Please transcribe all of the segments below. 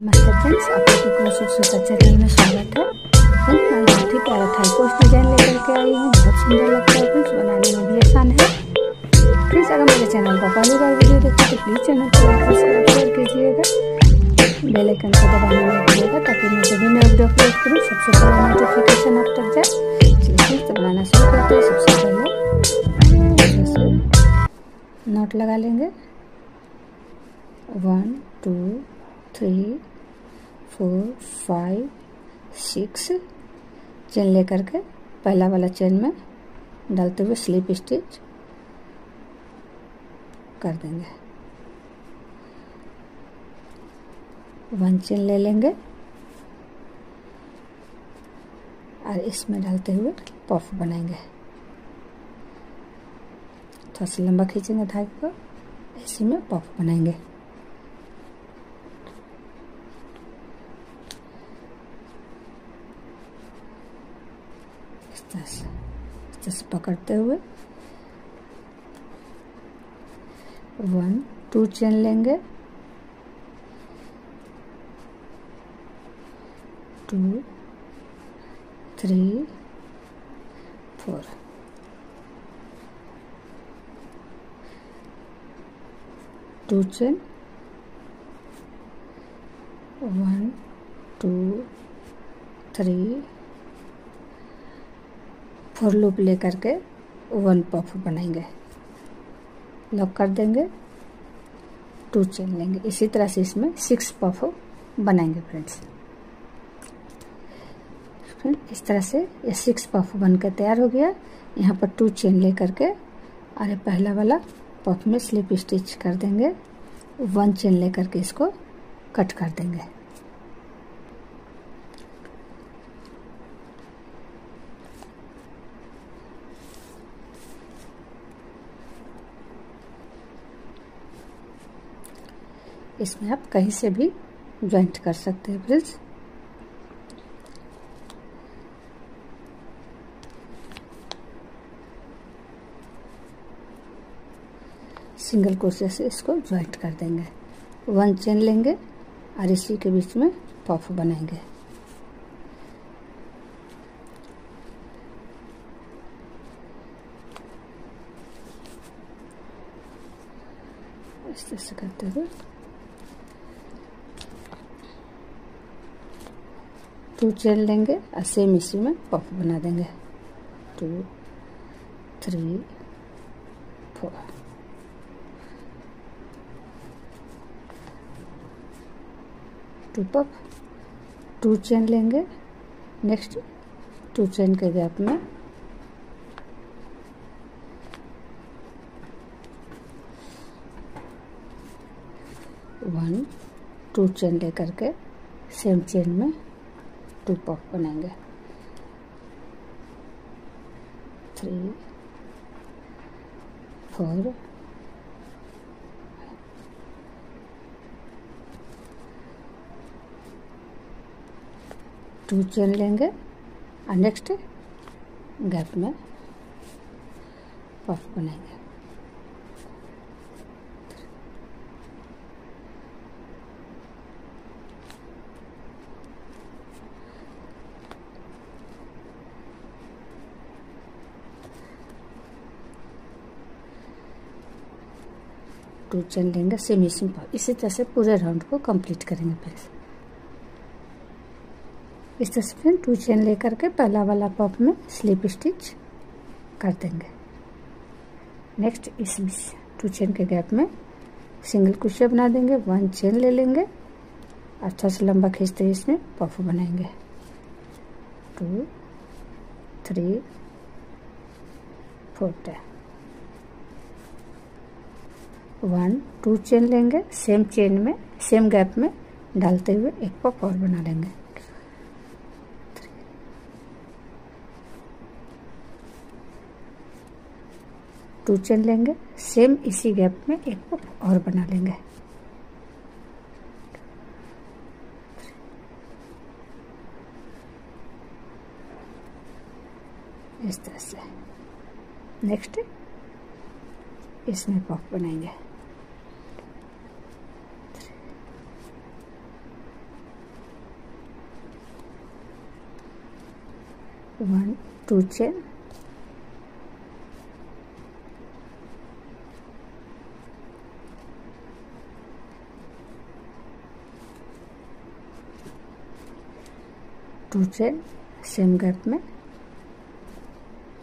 नमस्ते फ्रेंड्स आप लोगों को सुरक्षा चैनल में स्वागत है। फ्रेंड्स मैं बहुत ही प्यारा थाई पोस्ट डिज़ाइन लेकर के आई हूँ। बहुत सुंदर लगता है फ्रेंड्स बनाने में भी आसान है। फ्रेंड्स अगर मेरे चैनल पर पहली बार वीडियो देखते तो प्लीज़ चैनल को लाइक सब्सक्राइब कीजिएगा। बेल आइकन को दबाना नहीं भूलिएगा ताकि मैं जब भी मैं वीडियो अपलोड करूँ। सबसे पहले नोटिफिकेशन आप तक जाए। चलिए तो बनाना शुरू करते हैं सबसे पहले। नोट लगा लेंगे। One two three four five six chain लेकर के पहला वाला चेन में डालते हुए स्लिप स्टिच कर देंगे। वन चेन ले लेंगे। और इसमें डालते हुए पफ बनाएँगे। थोड़ा सा लंबा खींचेंगे धागे को। इसी में पफ बनाएँगे तरह से इस तरह से पकड़ते हुए। वन टू चेन लेंगे। Two three four two chain one two three four loop लेकर के वन पफ बनाएँगे। लॉक कर देंगे। टू चेन लेंगे। इसी तरह से इसमें सिक्स पफ बनाएँगे फ्रेंड्स फ्रेंड इस तरह से ये सिक्स पफ बन कर तैयार हो गया। यहाँ पर टू चेन लेकर के अरे पहला वाला पफ में स्लिप स्टिच कर देंगे। वन चेन लेकर के इसको कट कर देंगे। इसमें आप कहीं से भी ज्वाइंट कर सकते हैं फ्रिज सिंगल क्रोशे से इसको ज्वाइंट कर देंगे। वन चेन लेंगे और इसी के बीच में पफ बनाएँगे। इस तरह से करते हुए टू चेन लेंगे और सेम इसी में पफ बना देंगे। Two three four two puff two chain लेंगे। नेक्स्ट टू चेन के गैप में। वन टू चेन लेकर के सेम चेन में। टू पफ बनाएँगे थ्री फोर टू चेन लेंगे। और नेक्स्ट गैप में। पफ बनाएँगे। टू चेन लेंगे सेमी सिंपल इसी तरह से पूरे राउंड को कंप्लीट करेंगे फिर। इस तरह से फिर टू चेन लेकर के पहला वाला पॉप में स्लिप स्टिच कर देंगे। नेक्स्ट इस टू चेन के गैप में सिंगल कुशिया बना देंगे वन चेन ले लेंगे अच्छा से लंबा खींचते ही इसमें पफ बनाएँगे। Two three four ten one two chain लेंगे सेम चेन में सेम गैप में डालते हुए एक पफ और बना लेंगे। टू चेन लेंगे सेम इसी गैप में एक पफ और बना लेंगे। इस तरह से। नेक्स्ट इसमें पफ बनाएँगे। One, two chain two chain same gap में.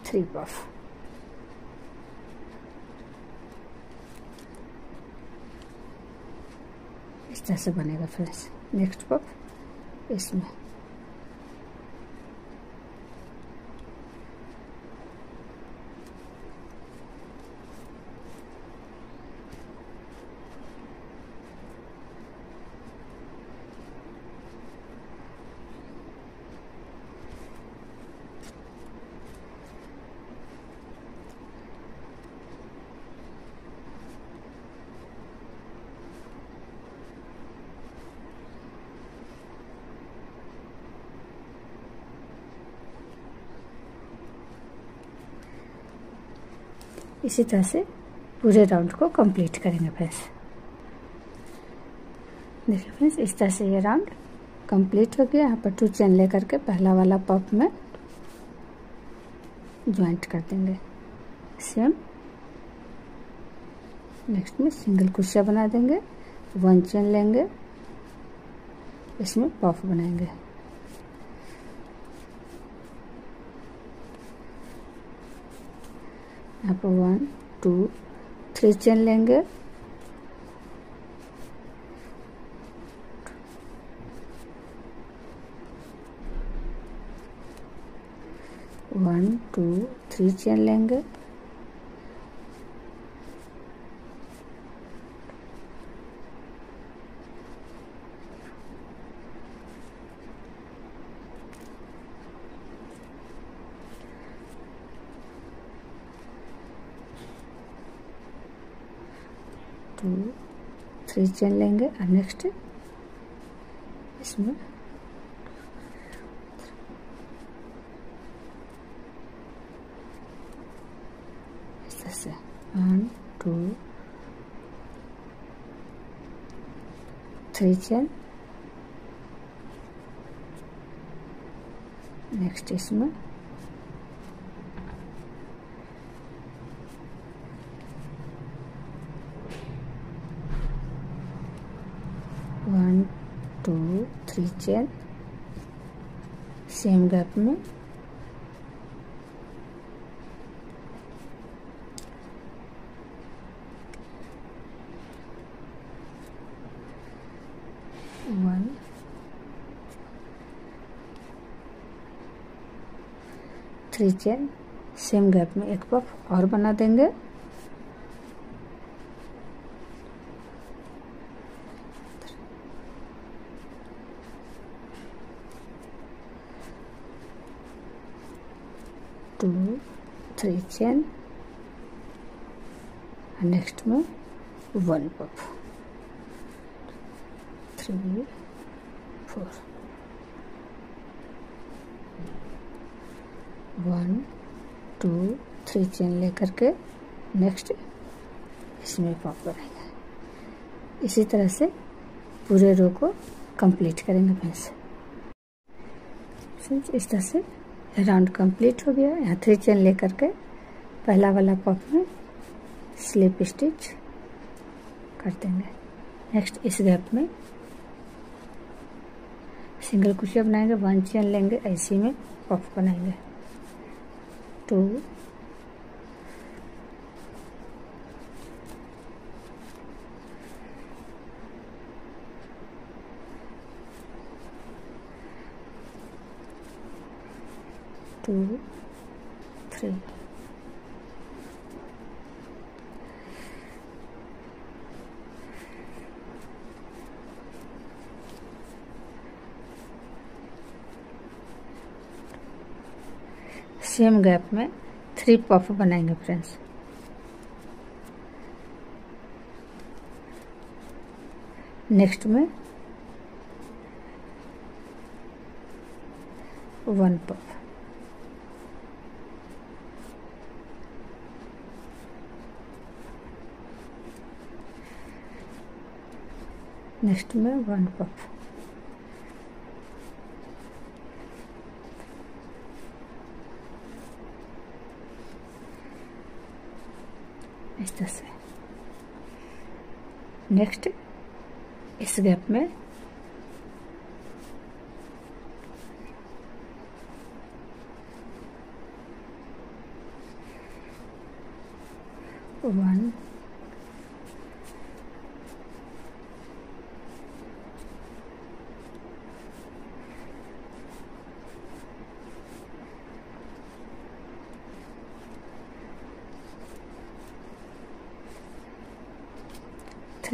थ्री पफ इस तरह से बनेगा फ्रेंड्स. नेक्स्ट पफ इसमें. इसी तरह से पूरे राउंड को कंप्लीट करेंगे फ्रेंड्स देखिए फ्रेंड्स इस तरह से ये राउंड कंप्लीट हो गया। यहाँ पर टू चेन लेकर के पहला वाला पप में ज्वाइंट कर देंगे। सेम नेक्स्ट में सिंगल कुर्सिया बना देंगे। वन चेन लेंगे। इसमें पफ बनाएँगे। यहाँ वन टू थ्री चेन लेंगे वन टू थ्री चेन लेंगे टू चेन लेंगे और नेक्स्ट इसमें one two three chain next इसमें one two three chain same gap में one three chain same gap में एक पफ और बना देंगे। टू थ्री चेन नेक्स्ट में one puff three four one two three chain लेकर के नेक्स्ट इसमें पॉप बनाएँगे। इसी तरह से पूरे रो को कंप्लीट करेंगे फ्रेंड्स इस तरह से राउंड कंप्लीट हो गया यहाँ थ्री चेन लेकर के पहला वाला पॉप में स्लिप स्टिच कर देंगे। नेक्स्ट इस गैप में सिंगल कुशिया बनाएँगे, वन चेन लेंगे, ऐसे में पफ बनाएँगे। टू थ्री सेम गैप में थ्री पफ बनाएँगे फ्रेंड्स नेक्स्ट में वन पफ नेक्स्ट में वन पफ इस तरह से नेक्स्ट इस गैप में वन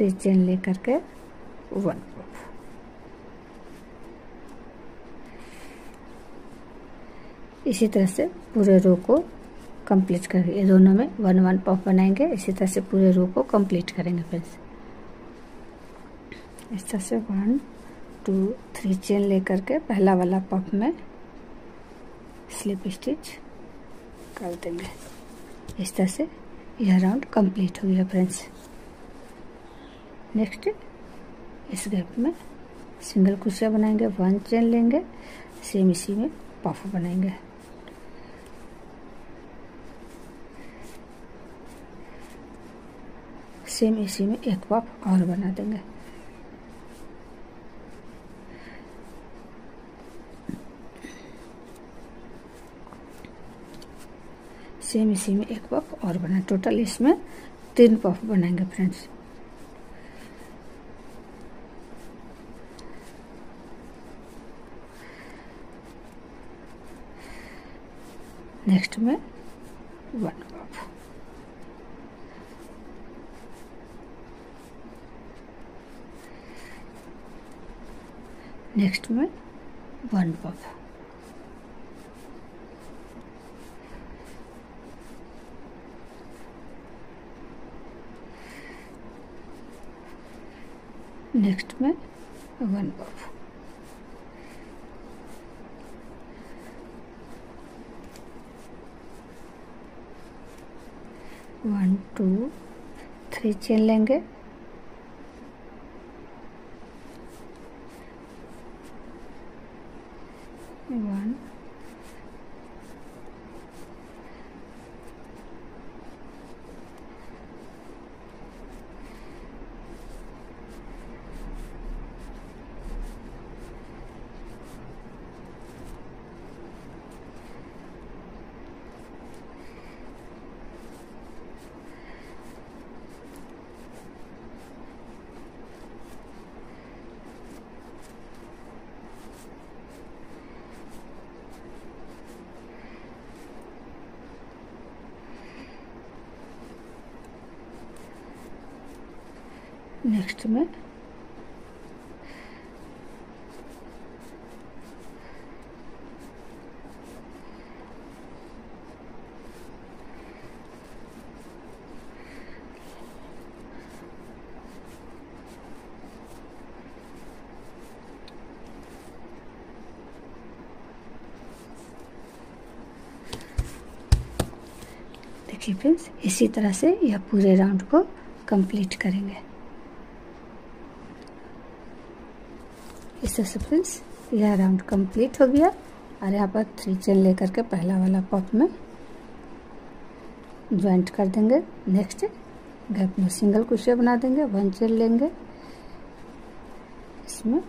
थ्री चेन लेकर के वन इसी तरह से पूरे रो को कंप्लीट करेंगे ये दोनों में वन वन पफ बनाएँगे, इसी तरह से पूरे रो को कंप्लीट करेंगे फ्रेंड्स इस तरह से वन टू थ्री चेन लेकर के पहला वाला पफ में स्लिप स्टिच कर देंगे। इस तरह से यह राउंड कंप्लीट हो गया फ्रेंड्स नेक्स्ट इस गैप में सिंगल कुर्सिया बनाएँगे वन चेन लेंगे सेम इसी में पफ बनाएँगे। सेम इसी में एक पफ और बना देंगे। सेम इसी में एक पफ और बना टोटल इसमें तीन पफ बनाएँगे फ्रेंड्स नेक्स्ट में वन पफ नेक्स्ट में वन पफ नेक्स्ट में one puff one two three chain लेंगे वन नेक्स्ट में देखिए फ्रेंड्स इसी तरह से यह पूरे राउंड को कंप्लीट करेंगे। इस तरह से फ्रेंड्स यह राउंड कंप्लीट हो गया। और यहाँ पर थ्री चेन लेकर के पहला वाला पॉप में ज्वाइंट कर देंगे। नेक्स्ट गैप में सिंगल कुशिया बना देंगे वन चेन लेंगे। इसमें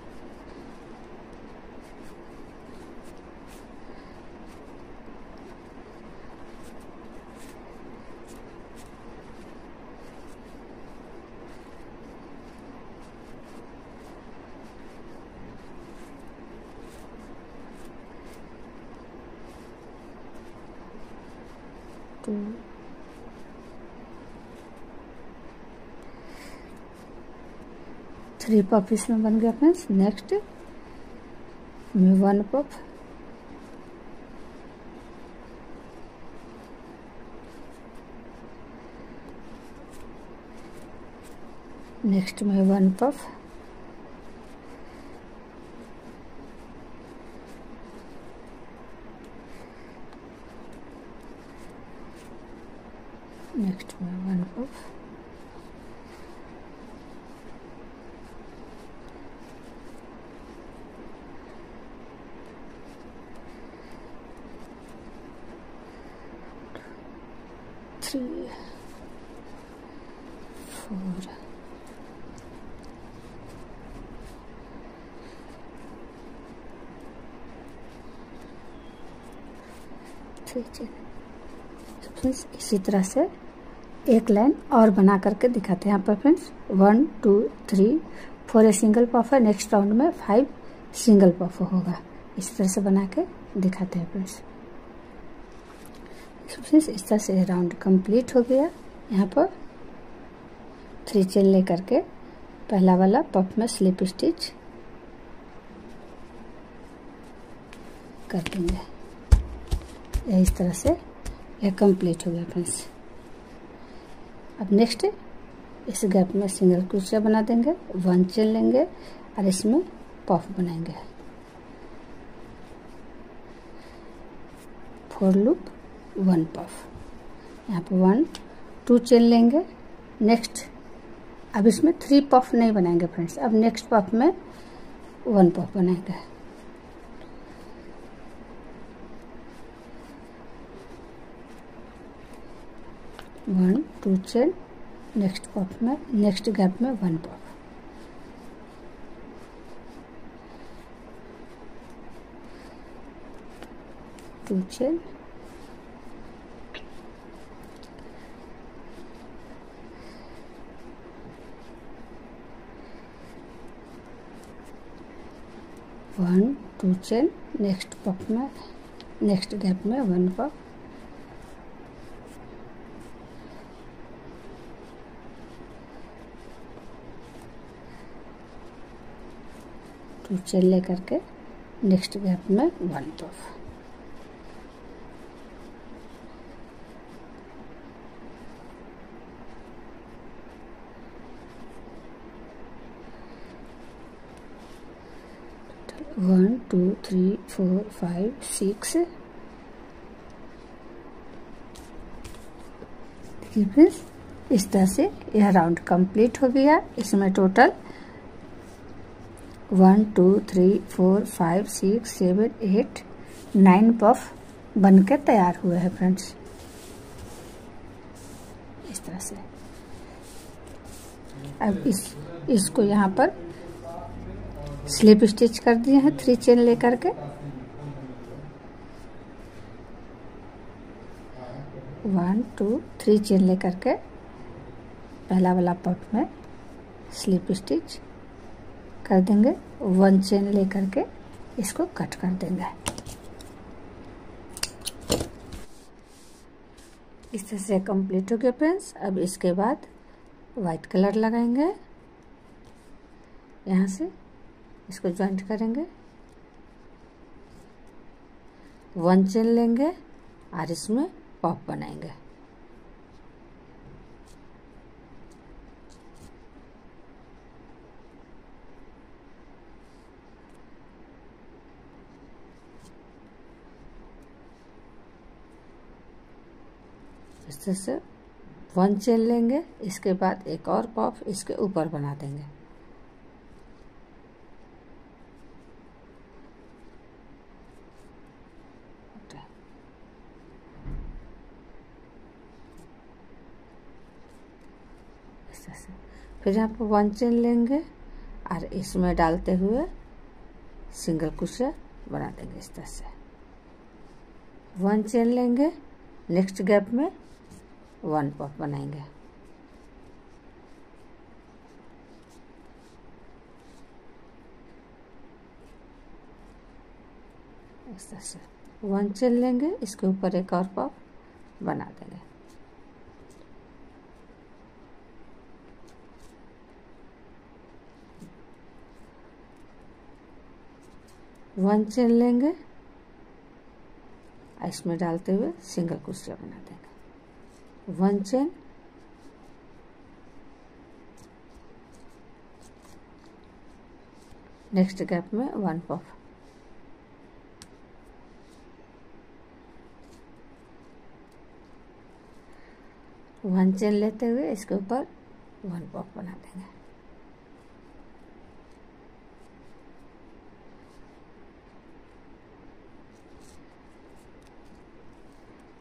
टू थ्री पफ इसमें बन गया फ्रेंड्स नेक्स्ट में वन पफ नेक्स्ट में one puff next one puff three four three chain इसी तरह से एक लाइन और बना करके दिखाते हैं यहाँ पर friends one two three four a single puff है नेक्स्ट राउंड में फाइव सिंगल पफ होगा। इस तरह से बना के दिखाते हैं फ्रेंड्स फ्रेंड्स इस तरह से राउंड कंप्लीट हो गया। यहाँ पर थ्री चेन ले करके पहला वाला पफ में स्लिप स्टिच कर देंगे। इस तरह से यह कंप्लीट हो गया फ्रेंड्स अब नेक्स्ट इस गैप में सिंगल क्रोशिया बना देंगे वन चेन लेंगे, और इसमें पफ बनाएँगे. फोर लूप वन पफ यहाँ पे वन टू चेन लेंगे. नेक्स्ट अब इसमें थ्री पफ नहीं बनाएँगे फ्रेंड्स अब नेक्स्ट पफ में वन पफ बनाएँगे. One, two chain, next puff में, नेक्स्ट गैप में one puff two chain. One, two chain, next puff में, नेक्स्ट गैप में वन पफ टू चेन ले करके नेक्स्ट गैप में one puff one two three four five six देखिए friends इस तरह से यह राउंड कंप्लीट हो गया। इसमें total one, two, three, four, five, six, seven, eight, nine puff बनकर तैयार हुए हैं, फ्रेंड्स। इस तरह से। अब इस, इसको यहाँ पर स्लिप स्टिच कर दिए हैं, थ्री चेन लेकर के। वन, टू, थ्री चेन लेकर के पहला वाला पफ में स्लिप स्टिच कर देंगे वन चेन लेकर के इसको कट कर देंगे। इस तरह से कंप्लीट हो गया फ्रेंड्स अब इसके बाद वाइट कलर लगाएँगे। यहाँ से इसको ज्वाइंट करेंगे। वन चेन लेंगे और इसमें पॉप बनाएँगे। इस से वन चेन लेंगे, इसके बाद एक और पॉप इसके ऊपर बना देंगे। फिर पर वन चेन लेंगे और इसमें डालते हुए सिंगल कुशा बना देंगे इस तरह से। वन चेन लेंगे, नेक्स्ट गैप में वन पफ बनाएँगे। इस तरह से। वन चेन लेंगे, इसके ऊपर एक और पफ बना देंगे। वन चेन लेंगे, इसमें डालते हुए सिंगल कुर्सिया बना देंगे। वन चेन नेक्स्ट गैप में वन पफ वन चेन लेते हुए इसके ऊपर वन पफ बना देंगे।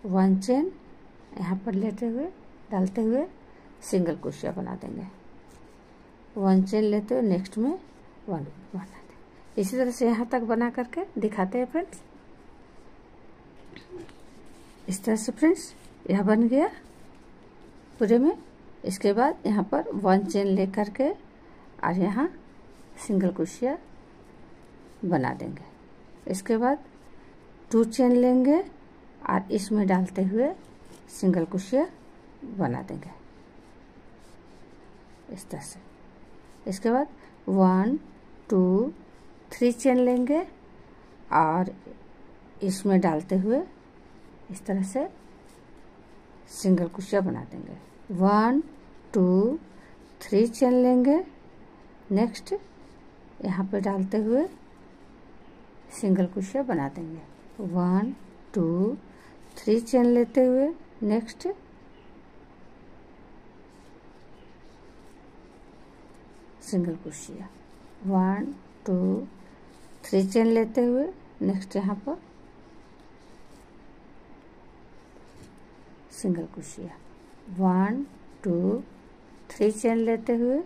वन चेन यहाँ पर लेते हुए, डालते हुए सिंगल कुशिया बना देंगे। वन चेन लेते हुए नेक्स्ट में वन बना दें इसी तरह से यहाँ तक बना करके दिखाते हैं फ्रेंड्स इस तरह से फ्रेंड्स यह बन गया पूरे में। इसके बाद यहाँ पर वन चेन ले करके और यहाँ सिंगल कुशिया बना देंगे। इसके बाद टू चेन लेंगे और इसमें डालते हुए सिंगल कुशिया बना देंगे। इस तरह से। इसके बाद वन टू थ्री चेन लेंगे और इसमें डालते हुए इस तरह से सिंगल कुशिया बना देंगे। वन टू थ्री चेन लेंगे। नेक्स्ट यहाँ पे डालते हुए सिंगल कुशिया बना देंगे। वन टू थ्री चेन लेते हुए नेक्स्ट सिंगल कुशिया वन टू थ्री चेन लेते हुए नेक्स्ट यहाँ पर. सिंगल कुशिया वन टू थ्री चेन लेते हुए.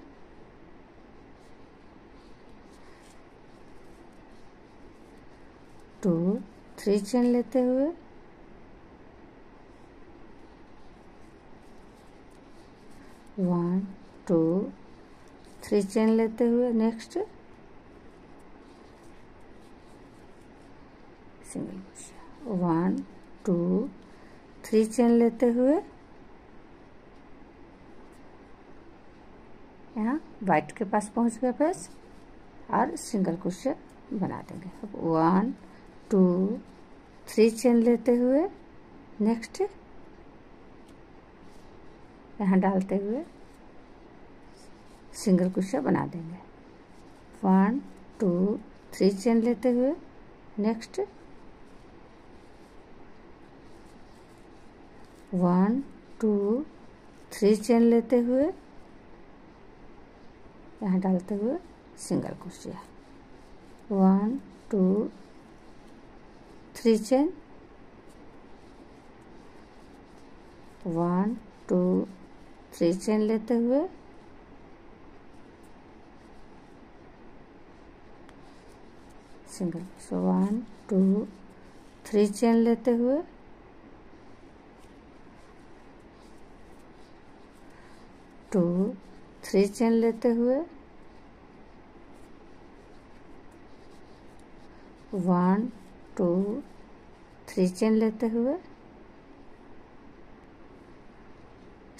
टू थ्री चेन लेते हुए. वन टू थ्री चेन लेते हुए next single one two three chain लेते हुए। यहाँ वाइट के पास पहुँच गए बस। और सिंगल कुर्सी बना देंगे। अब वन टू थ्री चेन लेते हुए। नेक्स्ट यहाँ डालते हुए सिंगल कुशिया बना देंगे। वन टू थ्री चेन लेते हुए next one two three chain लेते हुए यहाँ डालते हुए single Kushiya. One two three chain one two three chain लेते हुए। Single so one two three chain लेते हुए। टू थ्री चेन लेते हुए। वन टू थ्री चेन लेते हुए।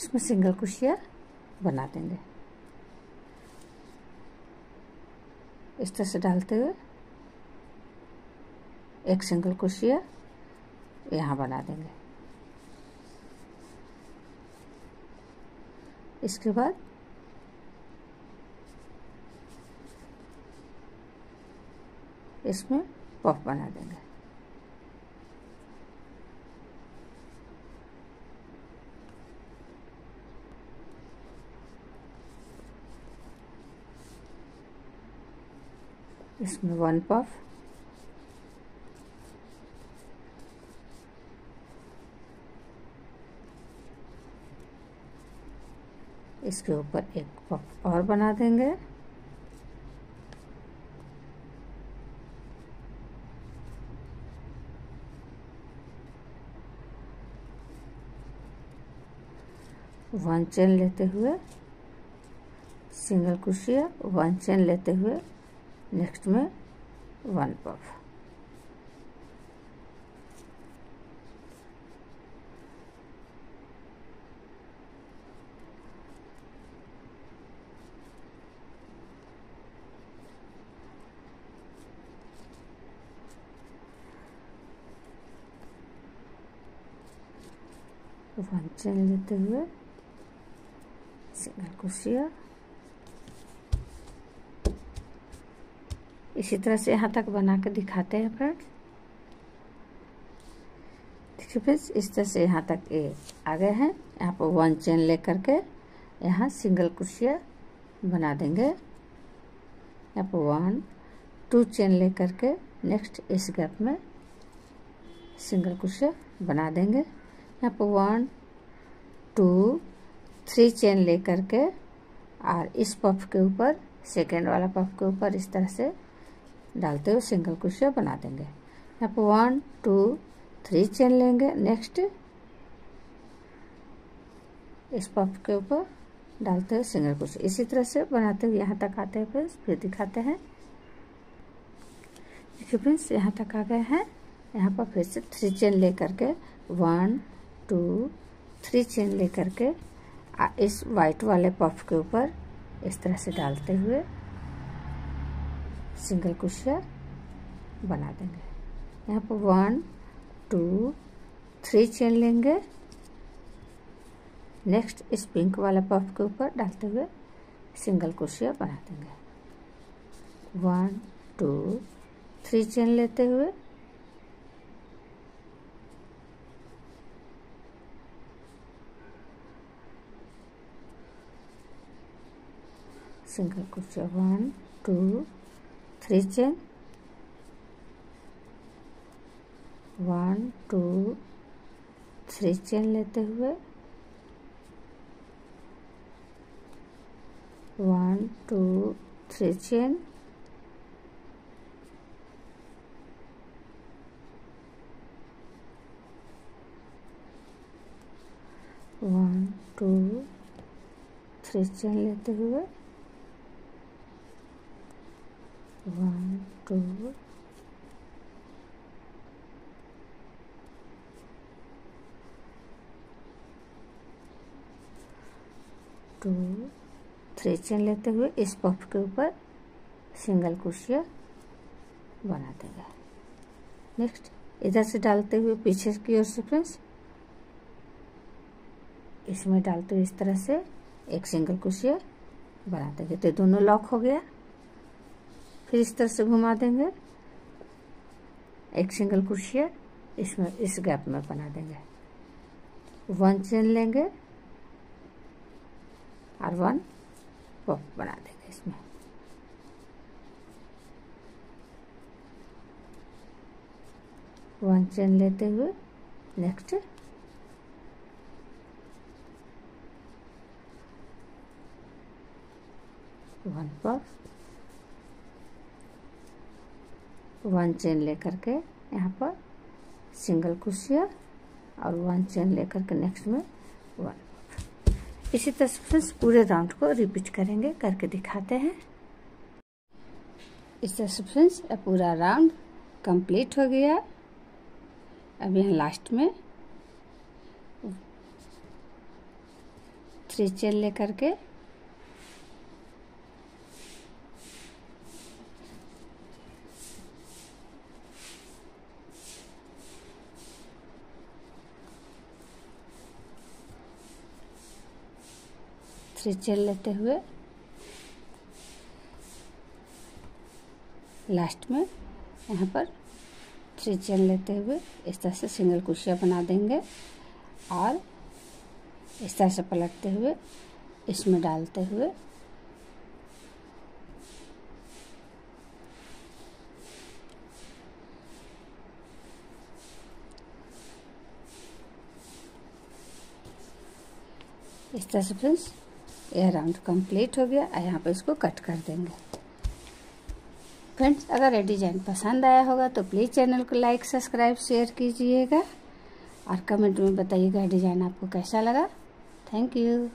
इसमें सिंगल कुशिया बना देंगे। इस तरह से डालते हुए एक सिंगल कुशिया यहाँ बना देंगे। इसके बाद इसमें पफ बना देंगे। इसमें वन पफ इसके ऊपर एक पफ और बना देंगे। वन चेन लेते हुए सिंगल कुशिया वन चेन लेते हुए नेक्स्ट में वन पफ वन चेन लेते हुए सिंगल कुशिया इसी तरह से यहाँ तक बना कर दिखाते हैं फ्रेंड्स। देखिए फ्रेंड्स, इस तरह से यहाँ तक ये आ गए हैं। यहाँ पर वन चेन ले करके यहाँ सिंगल कुशिया बना देंगे। यहाँ पर वन टू चेन ले करके नेक्स्ट इस गैप में सिंगल कुशिया बना देंगे। यहाँ पर वन टू थ्री चेन ले करके और इस पफ के ऊपर सेकेंड वाला पफ के ऊपर इस तरह से डालते हुए सिंगल क्रोशिया बना देंगे। यहाँ पर वन टू थ्री चेन लेंगे। नेक्स्ट इस पफ के ऊपर डालते हुए सिंगल क्रोशिया इसी तरह से बनाते हुए यहाँ तक आते हैं फ्रेंड्स फिर दिखाते हैं। देखिए फ्रेंड्स यहाँ तक आ गए हैं। यहाँ पर फिर से थ्री चेन ले करके वन टू थ्री चेन ले करके इस वाइट वाले पफ के ऊपर इस तरह से डालते हुए सिंगल कुशिया बना देंगे। यहाँ पर वन, टू, थ्री चेन लेंगे। नेक्स्ट इस पिंक वाला पफ के ऊपर डालते हुए सिंगल कुशिया बना देंगे। वन, टू, थ्री चेन लेते हुए। Single crochet one, two chain one two three chain लेते हुए. One two three chain one two three chain लेते हुए. One, two two three chain लेते हुए इस पफ के ऊपर सिंगल कुर्सिया बना देगा। नेक्स्ट इधर से डालते हुए पीछे की ओर से फ्रेंड्स, इसमें डालते हुए इस तरह से एक सिंगल कुर्सिया बना देंगे। तो दोनों लॉक हो गया। फिर इस तरह से घुमा देंगे। एक सिंगल कुर्सिया इसमें, इस गैप में बना देंगे। वन चेन लेंगे और वन पफ बना देंगे इसमें। वन चेन लेते हुए next one puff one chain लेकर के यहाँ पर सिंगल कुशिया और वन चेन लेकर के नेक्स्ट में वन। इसी तरह से पूरे राउंड को रिपीट करेंगे, करके दिखाते हैं। इस तरह से फ्रेंड्स पूरा राउंड कंप्लीट हो गया। अब यहाँ लास्ट में थ्री चेन लेकर के थ्री चेन लेते हुए। लास्ट में यहाँ पर थ्री चेन लेते हुए इस तरह से सिंगल कुशिया बना देंगे और इस तरह से पलटते हुए इसमें डालते हुए। इस तरह से फ्रेंड्स यह राउंड कंप्लीट हो गया। और यहाँ पर इसको कट कर देंगे। फ्रेंड्स अगर ये डिज़ाइन पसंद आया होगा तो प्लीज़ चैनल को लाइक सब्सक्राइब शेयर कीजिएगा। और कमेंट में बताइएगा डिज़ाइन आपको कैसा लगा। Thank you